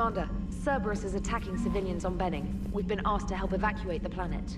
Commander, Cerberus is attacking civilians on Benning. We've been asked to help evacuate the planet.